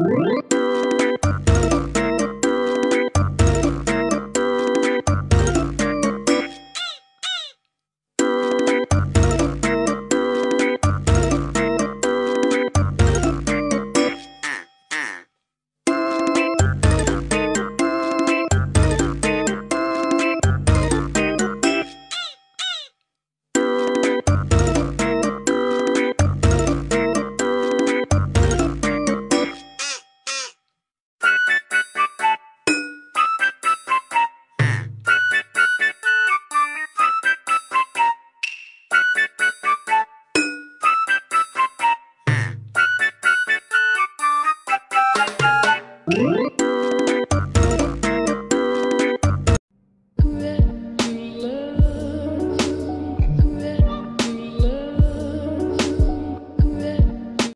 you